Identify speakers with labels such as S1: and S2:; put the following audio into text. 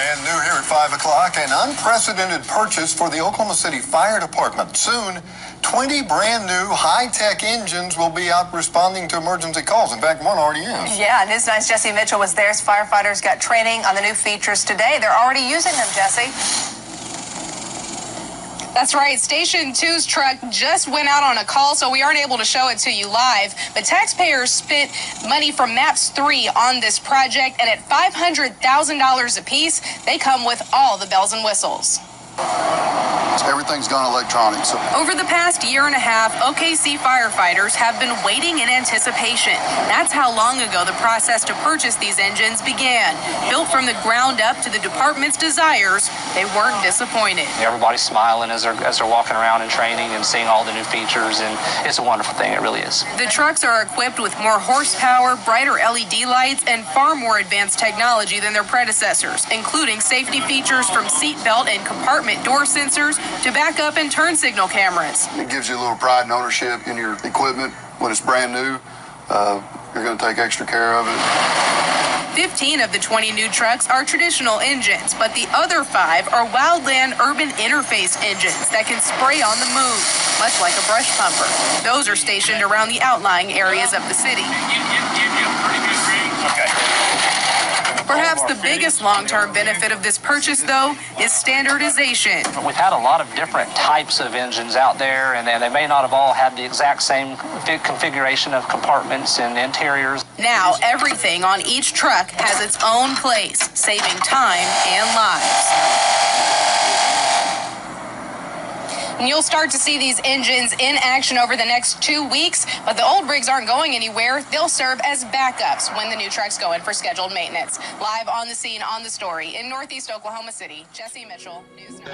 S1: And new here at 5 o'clock, an unprecedented purchase for the Oklahoma City Fire Department. Soon, 20 brand new high-tech engines will be out responding to emergency calls. In fact, one already is.
S2: Yeah, News 9's Jesse Mitchell was there as firefighters got training on the new features today. They're already using them, Jesse.
S3: That's right. Station 2's truck just went out on a call, so we aren't able to show it to you live. But taxpayers spent money from MAPS 3 on this project, and at $500,000 apiece, they come with all the bells and whistles.
S4: Everything's gone electronic. So.
S3: Over the past year and a half, OKC firefighters have been waiting in anticipation. That's how long ago the process to purchase these engines began. Built from the ground up to the department's desires, they weren't disappointed.
S5: Everybody's smiling as they're, as they're walking around and training and seeing all the new features, and it's a wonderful thing. It really is.
S3: The trucks are equipped with more horsepower, brighter LED lights, and far more advanced technology than their predecessors, including safety features from seatbelt and compartment door sensors to backup and turn signal cameras.
S4: It gives you a little pride and ownership in your equipment when it's brand new. Uh, you're going to take extra care of it.
S3: 15 of the 20 new trucks are traditional engines, but the other five are Wildland Urban Interface engines that can spray on the move, much like a brush pumper. Those are stationed around the outlying areas of the city. Perhaps the biggest long-term benefit of this purchase, though, is standardization.
S5: We've had a lot of different types of engines out there, and they may not have all had the exact same configuration of compartments and interiors.
S3: Now, everything on each truck has its own place, saving time and lives. And you'll start to see these engines in action over the next two weeks, but the old rigs aren't going anywhere. They'll serve as backups when the new trucks go in for scheduled maintenance. Live on the scene on the story in Northeast Oklahoma City, Jesse Mitchell, News 9.